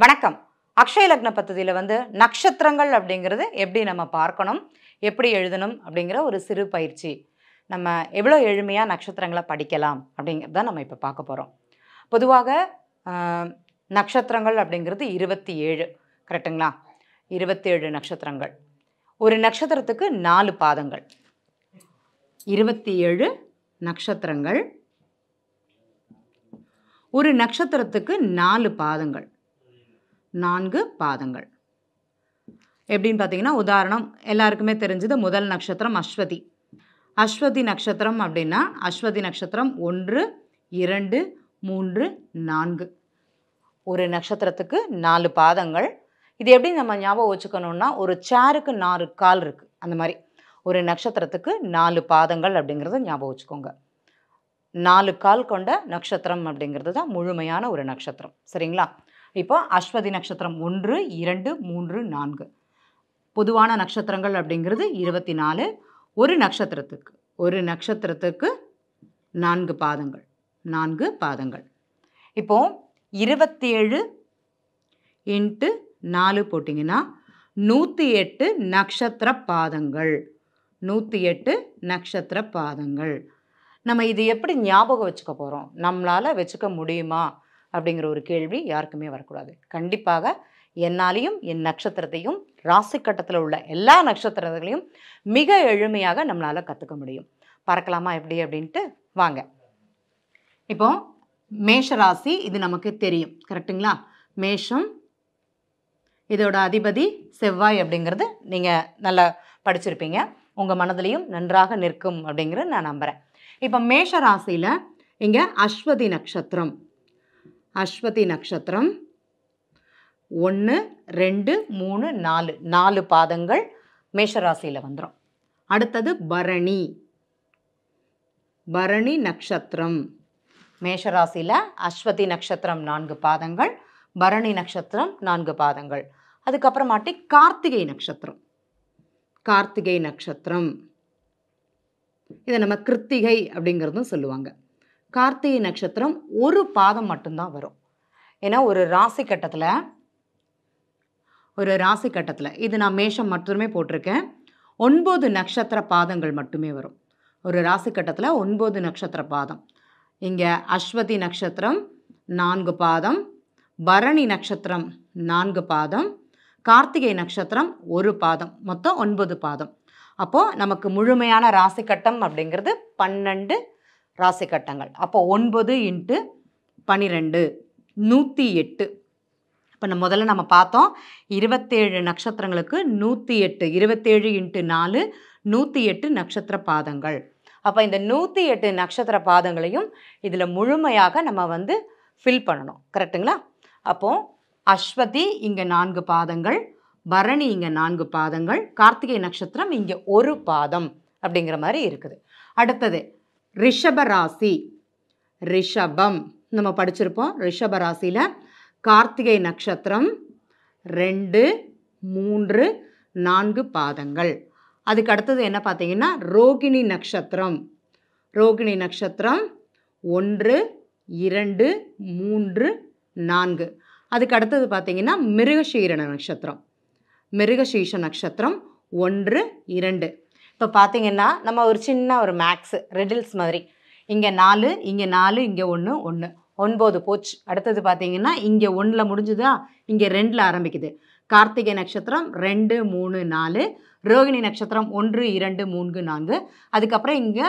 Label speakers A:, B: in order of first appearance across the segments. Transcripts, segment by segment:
A: வணக்கம். அக்ஷய லக்ன பத்ததியில் வந்து நட்சத்திரங்கள் அப்படிங்கிறது எப்படி நம்ம பார்க்கணும் எப்படி எழுதணும் அப்படிங்கிற ஒரு சிறு பயிற்சி. நம்ம எவ்வளோ எளிமையாக நட்சத்திரங்களை படிக்கலாம் அப்படிங்கிறது தான் நம்ம இப்போ பார்க்க போகிறோம் பொதுவாக நட்சத்திரங்கள் அப்படிங்கிறது இருபத்தி ஏழு கரெக்டுங்களா? இருபத்தேழு நட்சத்திரங்கள். ஒரு நட்சத்திரத்துக்கு நாலு பாதங்கள். இருபத்தி ஏழு நட்சத்திரங்கள். ஒரு நட்சத்திரத்துக்கு நாலு பாதங்கள். நான்கு பாதங்கள். எப்படின்னு பார்த்தீங்கன்னா உதாரணம் எல்லாருக்குமே தெரிஞ்சது முதல் நட்சத்திரம் அஸ்வதி. அஸ்வதி நட்சத்திரம் அப்படின்னா அஸ்வதி நட்சத்திரம் ஒன்று இரண்டு மூன்று நான்கு. ஒரு நட்சத்திரத்துக்கு நாலு பாதங்கள். இது எப்படி நம்ம ஞாபகம் வச்சுக்கணும்னா ஒரு சேருக்கு நாலு கால் இருக்குது அந்த மாதிரி. ஒரு நட்சத்திரத்துக்கு நாலு பாதங்கள் அப்படிங்கிறத ஞாபகம் வச்சுக்கோங்க. நாலு கால் கொண்ட நட்சத்திரம் அப்படிங்கிறது தான் முழுமையான ஒரு நட்சத்திரம். சரிங்களா? இப்போ அஸ்வதி நட்சத்திரம் ஒன்று இரண்டு மூன்று நான்கு. பொதுவான நட்சத்திரங்கள் அப்படிங்கிறது இருபத்தி நாலு ஒரு நட்சத்திரத்துக்கு. ஒரு நட்சத்திரத்துக்கு நான்கு பாதங்கள் நான்கு பாதங்கள். இப்போ இருபத்தி ஏழு இன்ட்டு நாலு போட்டிங்கன்னா நூற்றி எட்டு நட்சத்திர பாதங்கள் நூற்றி எட்டு நட்சத்திர பாதங்கள். நம்ம இது எப்படி ஞாபகம் வச்சுக்க போகிறோம் நம்மளால் வச்சுக்க முடியுமா? அப்படிங்கிற ஒரு கேள்வி யாருக்குமே வரக்கூடாது. கண்டிப்பாக என்னாலையும் என் நட்சத்திரத்தையும் ராசி கட்டத்தில் உள்ள எல்லா நட்சத்திரங்களையும் மிக எளிமையாக நம்மளால் கற்றுக்க முடியும். பறக்கலாமா எப்படி அப்படின்ட்டு? வாங்க. இப்போ மேஷ ராசி இது நமக்கு தெரியும். கரெக்ட்டுங்களா? மேஷம் இதோட அதிபதி செவ்வாய் அப்படிங்கிறது நீங்கள் நல்லா படிச்சிருப்பீங்க. உங்கள் மனதிலையும் நன்றாக நிற்கும் அப்படிங்கிறது நான் நம்புகிறேன் இப்போ மேஷ ராசியில் இங்கே அஸ்வதி நட்சத்திரம். அஸ்வதி நட்சத்திரம். ஒன்று ரெண்டு மூணு நாலு. நாலு பாதங்கள் மேஷராசியில் வந்துடும் அடுத்தது பரணி. பரணி நட்சத்திரம். மேஷராசியில் அஸ்வதி நட்சத்திரம் நான்கு பாதங்கள் பரணி நட்சத்திரம் நான்கு பாதங்கள். அதுக்கப்புறமாட்டி கார்த்திகை நட்சத்திரம். கார்த்திகை நட்சத்திரம். இதை நம்ம கிருத்திகை அப்படிங்கிறதும் சொல்லுவாங்க. கார்த்திகை நட்சத்திரம் ஒரு பாதம் மட்டும்தான் வரும். ஏன்னா ஒரு ராசி கட்டத்தில் ஒரு ராசி கட்டத்தில் இது நான் மேஷம் மட்டுமே போட்டிருக்கேன். ஒன்பது நட்சத்திர பாதங்கள் மட்டுமே வரும். ஒரு ராசி கட்டத்தில் ஒன்பது நட்சத்திர பாதம். இங்கே அஸ்வதி நட்சத்திரம் நான்கு பாதம் பரணி நட்சத்திரம் நான்கு பாதம் கார்த்திகை நட்சத்திரம் ஒரு பாதம் மொத்தம் ஒன்பது பாதம். அப்போது நமக்கு முழுமையான ராசி கட்டம் அப்படிங்கிறது பன்னெண்டு ராசி கட்டங்கள். அப்போ ஒன்பது இன்ட்டு பன்னிரெண்டு நூற்றி எட்டு. இப்போ நம்ம முதல்ல நம்ம பார்த்தோம் இருபத்தேழு நட்சத்திரங்களுக்கு நூற்றி எட்டு இருபத்தேழு இன்ட்டு நாலு நூற்றி எட்டு நட்சத்திர பாதங்கள். அப்போ இந்த நூற்றி எட்டு நட்சத்திர பாதங்களையும் இதில் முழுமையாக நம்ம வந்து ஃபில் பண்ணணும். கரெக்ட்டுங்களா அப்போது அஸ்வதி இங்கே நான்கு பாதங்கள் பரணி இங்கே நான்கு பாதங்கள் கார்த்திகை நட்சத்திரம் இங்கே ஒரு பாதம் அப்படிங்கிற மாதிரி இருக்குது. அடுத்தது ரிஷபராசி. ரிஷபம். நம்ம படிச்சிருப்போம். ரிஷபராசியில் கார்த்திகை நட்சத்திரம் ரெண்டு மூன்று நான்கு பாதங்கள். அதுக்கு அடுத்தது என்ன பார்த்தீங்கன்னா ரோகிணி நட்சத்திரம். ரோகிணி நட்சத்திரம் ஒன்று இரண்டு மூன்று நான்கு. அதுக்கு அடுத்தது பார்த்தீங்கன்னா மிருகசீரண நட்சத்திரம். மிருகசீஷ நட்சத்திரம் ஒன்று இரண்டு. இப்போ பார்த்தீங்கன்னா நம்ம ஒரு சின்ன ஒரு மேக்ஸு ரெடில்ஸ் மாதிரி. இங்கே நாலு இங்கே நாலு இங்கே ஒன்று ஒன்று ஒன்பது போச்சு. அடுத்தது பார்த்தீங்கன்னா இங்கே ஒன்றில் முடிஞ்சுதா? இங்கே ரெண்டில் ஆரம்பிக்குது. கார்த்திகை நட்சத்திரம் ரெண்டு மூணு நாலு. ரோகிணி நட்சத்திரம் ஒன்று இரண்டு மூன்று நான்கு. அதுக்கப்புறம் இங்கே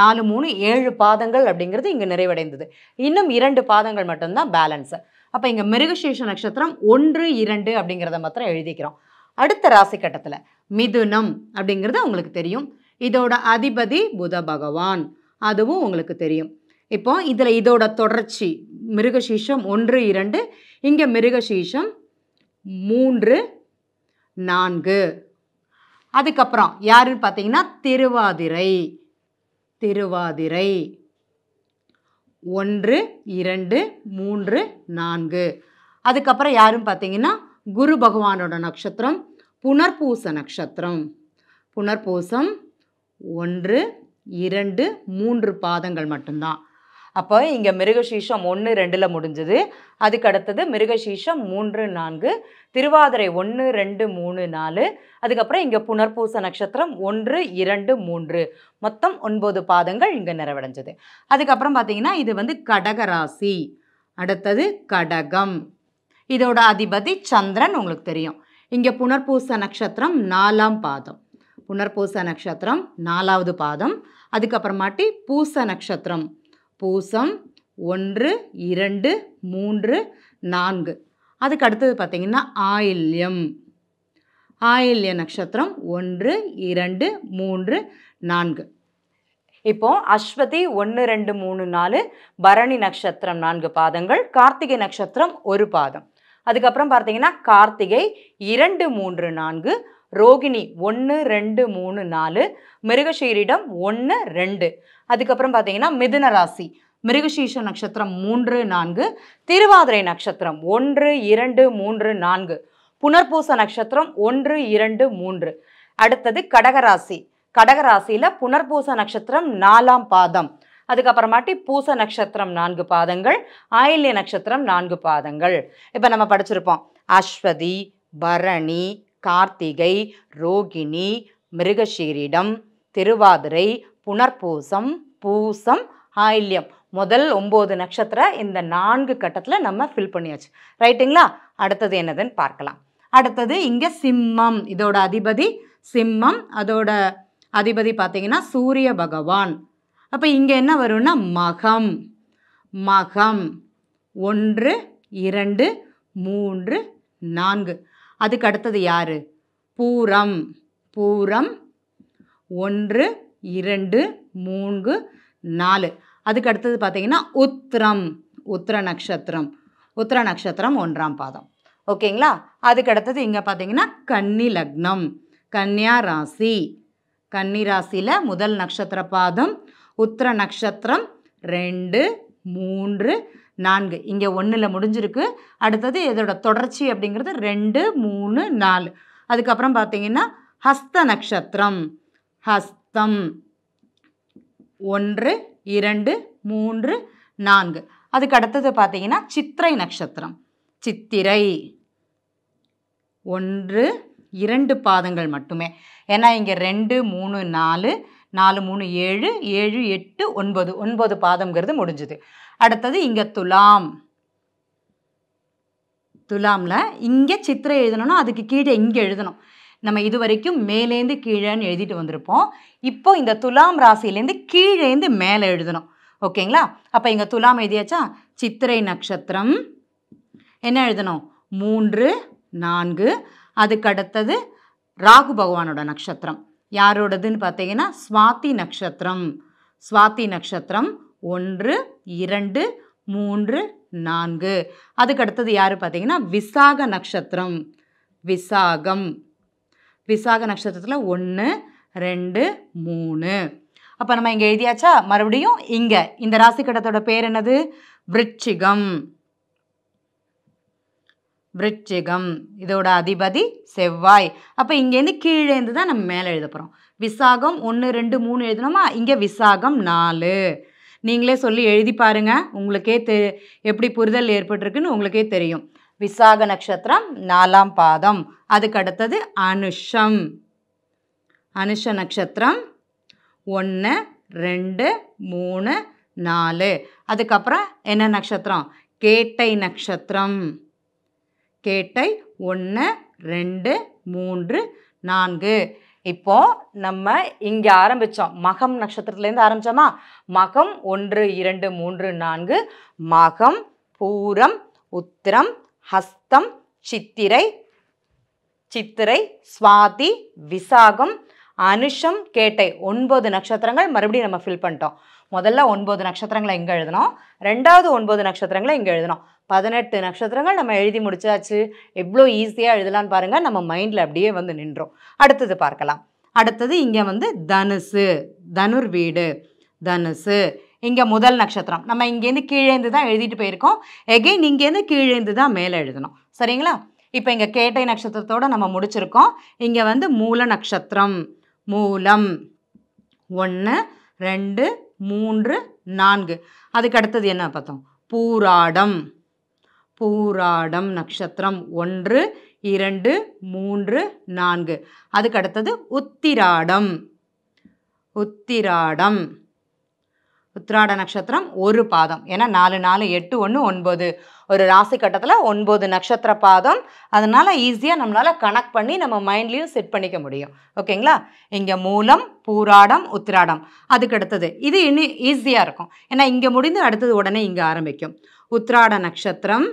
A: நாலு மூணு ஏழு பாதங்கள் அப்படிங்கிறது இங்கே நிறைவடைந்தது. இன்னும் இரண்டு பாதங்கள் மட்டும்தான் பேலன்ஸு அப்போ இங்கே மிருகசீஷ நட்சத்திரம் ஒன்று இரண்டு அப்படிங்கிறத மாத்திரம் எழுதிக்கிறோம். அடுத்த ராசி கட்டத்தில் மிதுனம் அப்படிங்கிறது உங்களுக்கு தெரியும். இதோட அதிபதி புத பகவான். அதுவும் உங்களுக்கு தெரியும். இப்போ இதில் இதோட தொடர்ச்சி மிருகசீஷம் ஒன்று இரண்டு இங்கே மிருகசீஷம் மூன்று நான்கு. அதுக்கப்புறம் யாருன்னு பார்த்தீங்கன்னா திருவாதிரை திருவாதிரை ஒன்று இரண்டு மூன்று நான்கு. அதுக்கப்புறம் யாருன்னு பார்த்தீங்கன்னா குரு பகவானோட நட்சத்திரம் புனர்பூச நட்சத்திரம். புனர்பூசம் ஒன்று இரண்டு மூன்று பாதங்கள் மட்டும்தான். அப்போ இங்கே மிருகசீஷம் ஒன்று ரெண்டில் முடிஞ்சது. அதுக்கு அடுத்தது மிருகசீஷம் மூன்று நான்கு திருவாதிரை ஒன்று ரெண்டு மூணு நாலு. அதுக்கப்புறம் இங்கே புனர்பூச நட்சத்திரம் ஒன்று இரண்டு மூன்று. மொத்தம் ஒன்பது பாதங்கள் இங்கே நிறைவடைஞ்சது. அதுக்கப்புறம் பார்த்தீங்கன்னா இது வந்து கடகராசி. அடுத்தது கடகம். இதோட அதிபதி சந்திரன் உங்களுக்கு தெரியும். இங்கே புனர்பூச நட்சத்திரம் நாலாம் பாதம். புனர்பூச நட்சத்திரம் நாலாவது பாதம். அதுக்கப்புறமாட்டி பூச நட்சத்திரம். பூசம் ஒன்று இரண்டு மூன்று நான்கு. அதுக்கு அடுத்தது பார்த்தீங்கன்னா ஆயில்யம். ஆயில்ய நட்சத்திரம் ஒன்று இரண்டு மூன்று நான்கு. இப்போ அஸ்வதி ஒன்று ரெண்டு மூணு நாலு பரணி நட்சத்திரம் நான்கு பாதங்கள் கார்த்திகை நட்சத்திரம் ஒரு பாதம். அதுக்கப்புறம் பார்த்தீங்கன்னா கார்த்திகை இரண்டு மூன்று நான்கு ரோகிணி ஒன்று ரெண்டு மூணு நாலு மிருகஷீரிடம் ஒன்று ரெண்டு. அதுக்கப்புறம் பார்த்தீங்கன்னா மிதுன ராசி மிருகசீஷ நட்சத்திரம் மூன்று நான்கு திருவாதிரை நட்சத்திரம் ஒன்று இரண்டு மூன்று நான்கு புனர்பூச நட்சத்திரம் ஒன்று இரண்டு மூன்று. அடுத்தது கடகராசி கடகராசியில் புனர்பூச நட்சத்திரம் நாலாம் பாதம். அதுக்கப்புறமாட்டி பூச நட்சத்திரம் நான்கு பாதங்கள் ஆயில்ய நட்சத்திரம் நான்கு பாதங்கள். இப்போ நம்ம படிச்சிருப்போம். அஸ்வதி பரணி கார்த்திகை ரோகிணி மிருகஷீரிடம் திருவாதிரை புனர்பூசம் பூசம் ஆயில்யம். முதல் ஒம்பது நட்சத்திரம் இந்த நான்கு கட்டத்தில் நம்ம ஃபில் பண்ணியாச்சு. ரைட்டுங்களா அடுத்தது என்னதுன்னு பார்க்கலாம். அடுத்தது இங்கே சிம்மம் இதோட அதிபதி சிம்மம் அதோட அதிபதி பார்த்தீங்கன்னா சூரிய பகவான். அப்போ இங்கே என்ன வரும்னா மகம். மகம். ஒன்று இரண்டு மூன்று நான்கு. அதுக்கு அடுத்தது யார்? பூரம். பூரம். ஒன்று இரண்டு மூன்று நாலு. அதுக்கு அடுத்தது பார்த்தீங்கன்னா உத்திரம். உத்திர நட்சத்திரம். உத்திர நட்சத்திரம் ஒன்றாம் பாதம். ஓகேங்களா? அதுக்கு அடுத்தது இங்கே பார்த்தீங்கன்னா கன்னி லக்னம். கன்னியா ராசி. கன்னி ராசியில் முதல் நட்சத்திர பாதம் உத்திர நட்சத்திரம் ரெண்டு மூன்று நான்கு. இங்கே ஒன்றில் முடிஞ்சிருக்கு. அடுத்தது இதோட தொடர்ச்சி அப்படிங்கிறது ரெண்டு மூணு நாலு. அதுக்கப்புறம் பார்த்தீங்கன்னா ஹஸ்த நட்சத்திரம். ஹஸ்தம் ஒன்று இரண்டு மூன்று நான்கு. அதுக்கு அடுத்தது பார்த்தீங்கன்னா சித்திரை நட்சத்திரம். சித்திரை ஒன்று இரண்டு பாதங்கள் மட்டுமே. ஏன்னா இங்கே ரெண்டு மூணு நாலு நாலு மூணு ஏழு ஏழு எட்டு ஒன்பது. ஒன்பது பாதம்ங்கிறது முடிஞ்சுது. அடுத்தது இங்கே துலாம். துலாமில் இங்கே சித்திரை எழுதணும்னா அதுக்கு கீழே இங்கே எழுதணும். நம்ம இது வரைக்கும் மேலேந்து கீழேன்னு எழுதிட்டு வந்திருப்போம். இப்போ இந்த துலாம் ராசியிலேருந்து கீழேந்து மேலே எழுதணும். ஓகேங்களா? அப்போ இங்கே துலாம் எழுதியாச்சா? சித்திரை நட்சத்திரம். என்ன எழுதணும்? மூன்று நான்கு. அதுக்கு அடுத்தது ராகு பகவானோட நட்சத்திரம். யாரோடதுன்னு பார்த்தீங்கன்னா சுவாதி நட்சத்திரம். சுவாதி நட்சத்திரம் ஒன்று இரண்டு மூன்று நான்கு. அதுக்கு அடுத்தது யார் பார்த்தீங்கன்னா விசாக நட்சத்திரம். விசாகம். விசாக நட்சத்திரத்தில் ஒன்று ரெண்டு மூணு. அப்போ நம்ம இங்கே எழுதியாச்சா? மறுபடியும் இங்கே. இந்த ராசிக்கடத்தோட பேர் என்னது? விருச்சிகம். விருச்சிகம். இதோட அதிபதி செவ்வாய். அப்போ இங்கேருந்து கீழேருந்து தான் நம்ம மேலே எழுத போகிறோம் விசாகம் ஒன்று ரெண்டு மூணு எழுதினோமா இங்கே விசாகம் நாலு. நீங்களே சொல்லி எழுதி பாருங்க. உங்களுக்கே தெ எப்படி புரிதல் ஏற்பட்டிருக்குன்னு உங்களுக்கே தெரியும். விசாக நட்சத்திரம் நாலாம் பாதம். அதுக்கு அடுத்தது அனுஷம். அனுஷ நட்சத்திரம் ஒன்று ரெண்டு மூணு நாலு. அதுக்கப்புறம் என்ன நட்சத்திரம்? கேட்டை நட்சத்திரம். கேட்டை ஒன்று ரெண்டு மூன்று நான்கு. இப்போ நம்ம இங்கே ஆரம்பித்தோம் மகம் நட்சத்திரத்துலேருந்து ஆரம்பித்தோமா மகம் ஒன்று இரண்டு மூன்று நான்கு. மகம் பூரம் உத்திரம் ஹஸ்தம் சித்திரை சித்திரை சுவாதி விசாகம் அனுஷம் கேட்டை ஒன்பது நட்சத்திரங்கள் மறுபடியும் நம்ம ஃபில் பண்ணிட்டோம். முதல்ல ஒன்பது நட்சத்திரங்களை இங்கே எழுதணும். ரெண்டாவது ஒன்பது நட்சத்திரங்களை இங்கே எழுதணும். பதினெட்டு நட்சத்திரங்கள் நம்ம எழுதி முடிச்சாச்சு. எவ்வளோ ஈஸியாக எழுதலான்னு பாருங்கள் நம்ம மைண்டில் அப்படியே வந்து நின்றோம். அடுத்தது பார்க்கலாம். அடுத்தது இங்கே வந்து தனுசு தனுர் வீடு தனுசு. இங்கே முதல் நட்சத்திரம். நம்ம இங்கேருந்து கீழேந்து தான் எழுதிட்டு போயிருக்கோம். எகெயின் இங்கேருந்து கீழேந்து தான் மேலே எழுதணும். சரிங்களா? இப்போ இங்கே கேட்டை நட்சத்திரத்தோடு நம்ம முடிச்சிருக்கோம். இங்கே வந்து மூல நட்சத்திரம். மூலம். ஒன்று ரெண்டு மூன்று நான்கு. அதுக்கு அடுத்தது என்ன பார்த்தோம்? பூராடம். பூராடம் நட்சத்திரம். ஒன்று இரண்டு மூன்று நான்கு. அதுக்கு அடுத்தது உத்திராடம். உத்திராடம். உத்ராட நட்சத்திரம் ஒரு பாதம். ஏன்னா நாலு நாலு எட்டு ஒன்று ஒன்பது. ஒரு ராசி கட்டத்தில் ஒன்பது நட்சத்திர பாதம். அதனால் ஈஸியாக நம்மளால் கனெக்ட் பண்ணி நம்ம மைண்ட்லேயும் செட் பண்ணிக்க முடியும். ஓகேங்களா இங்கே மூலம் பூராடம் உத்திராடம். அதுக்கு அடுத்தது இது இன்னும் ஈஸியாக இருக்கும். ஏன்னா இங்கே முடிந்து அடுத்தது உடனே இங்கே ஆரம்பிக்கும். உத்ராட நட்சத்திரம்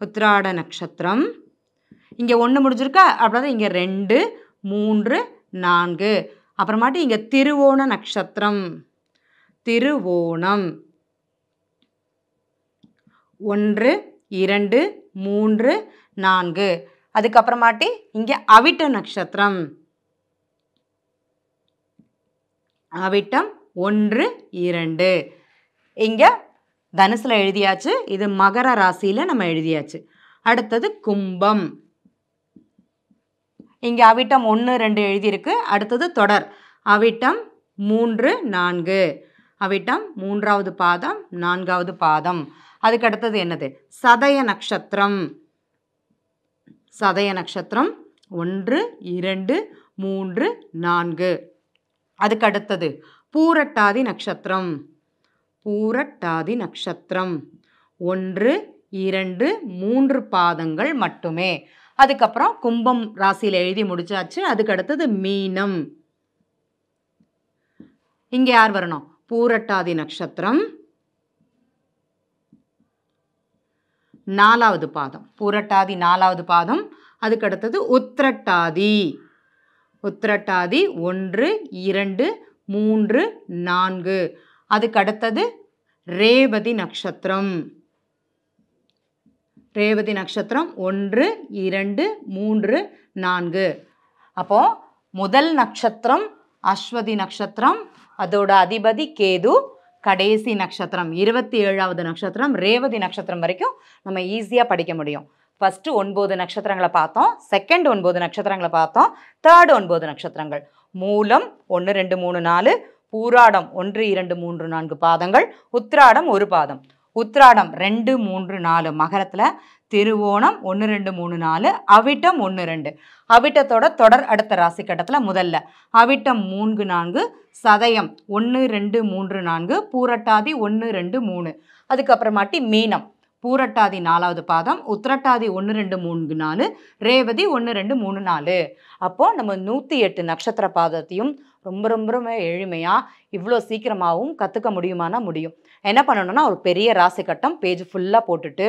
A: உத்ராட நட்சத்திரம். இங்கே ஒன்று முடிஞ்சிருக்கா? அப்படின்னா இங்கே ரெண்டு மூன்று நான்கு. அப்புறமாட்டி இங்கே திருவோண நட்சத்திரம். திருவோணம். ஒன்று இரண்டு மூன்று நான்கு. அதுக்கப்புறமாட்டி இங்கே அவிட்ட நட்சத்திரம். அவிட்டம் ஒன்று இரண்டு. இங்கே தனுசில் எழுதியாச்சு இது மகர ராசியில் நம்ம எழுதியாச்சு. அடுத்தது கும்பம். இங்கே அவிட்டம் ஒன்று ரெண்டு எழுதியிருக்கு அடுத்தது தொடர். அவிட்டம் மூன்று நான்கு. அவிட்டம் மூன்றாவது பாதம் நான்காவது பாதம். அதுக்கு அடுத்தது என்னது? சதய நட்சத்திரம் சதய நட்சத்திரம் ஒன்று இரண்டு மூன்று நான்கு. அதுக்கு அடுத்தது பூரட்டாதி நட்சத்திரம் பூரட்டாதி நட்சத்திரம் ஒன்று இரண்டு மூன்று பாதங்கள் மட்டுமே. அதுக்கப்புறம் கும்பம் ராசியில் எழுதி முடிச்சாச்சு. அதுக்கு அடுத்தது மீனம். இங்கே யார் வரணும்? பூரட்டாதி நட்சத்திரம். நாலாவது பாதம். பூரட்டாதி நாலாவது பாதம். அதுக்கு அடுத்தது உத்திரட்டாதி. உத்திரட்டாதி ஒன்று இரண்டு மூன்று நான்கு. அதுக்கு அடுத்தது ரேவதி நட்சத்திரம். ரேவதி நட்சத்திரம் ஒன்று இரண்டு மூன்று நான்கு. அப்போ முதல் நட்சத்திரம் அஸ்வதி நட்சத்திரம் அதோட அதிபதி கேது. கடைசி நட்சத்திரம் இருபத்தி ஏழாவது நட்சத்திரம் ரேவதி நட்சத்திரம் வரைக்கும் நம்ம ஈஸியாக படிக்க முடியும். ஃபஸ்ட்டு ஒன்பது நட்சத்திரங்களை பார்த்தோம் செகண்ட் ஒன்பது நட்சத்திரங்களை பார்த்தோம் தேர்ட் ஒன்பது நட்சத்திரங்கள். மூலம் ஒன்று ரெண்டு மூணு நாலு பூராடம் ஒன்று இரண்டு மூன்று நான்கு பாதங்கள் உத்திராடம் ஒரு பாதம். உத்திராடம் ரெண்டு மூன்று நாலு. மகரத்தில் திருவோணம் ஒன்று ரெண்டு மூணு நாலு. அவிட்டம் ஒன்று ரெண்டு. அவிட்டத்தோட தொடர் அடுத்த ராசி கட்டத்தில் முதல்ல. அவிட்டம் மூன்று நான்கு. சதயம் ஒன்று ரெண்டு மூன்று நான்கு. பூரட்டாதி ஒன்று ரெண்டு மூணு. அதுக்கப்புறமாட்டி மீனம். பூரட்டாதி நாலாவது பாதம் உத்திரட்டாதி ஒன்று ரெண்டு மூணு நாலு. ரேவதி ஒன்று ரெண்டு மூணு நாலு. அப்போது நம்ம நூற்றி எட்டு நட்சத்திர பாதத்தையும் ரொம்ப ரொம்ப ரொம்ப எளிமையாக இவ்வளோ சீக்கிரமாகவும் கற்றுக்க முடியுமானா முடியும். என்ன பண்ணணும்னா ஒரு பெரிய ராசி கட்டம் பேஜ் ஃபுல்லாக போட்டுட்டு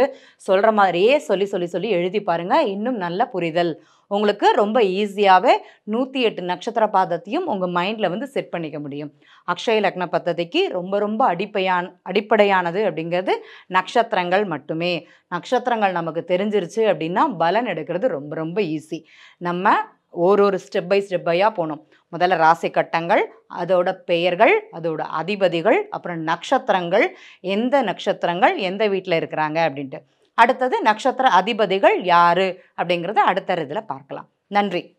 A: சொல்கிற மாதிரியே சொல்லி சொல்லி சொல்லி எழுதி பாருங்கள் இன்னும் நல்ல புரிதல். உங்களுக்கு ரொம்ப ஈஸியாகவே நூற்றி எட்டு நட்சத்திர பாதத்தையும் உங்கள் மைண்டில் வந்து செட் பண்ணிக்க முடியும். அக்ஷய லக்ன பத்ததிக்கு ரொம்ப ரொம்ப அடிப்பையான் அடிப்படையானது அப்படிங்கிறது நட்சத்திரங்கள் மட்டுமே. நட்சத்திரங்கள் நமக்கு தெரிஞ்சிருச்சு அப்படின்னா பலன் எடுக்கிறது ரொம்ப ரொம்ப ஈஸி நம்ம ஒரு ஒரு ஸ்டெப் பை ஸ்டெப்பையாக போகணும். முதல்ல ராசி கட்டங்கள் அதோட பெயர்கள் அதோட அதிபதிகள் அப்புறம் நட்சத்திரங்கள் எந்த நட்சத்திரங்கள் எந்த வீட்டில் இருக்கிறாங்க அப்படின்ட்டு. அடுத்தது நட்சத்திர அதிபதிகள் யாரு அப்படிங்கிறத அடுத்த இதில் பார்க்கலாம். நன்றி.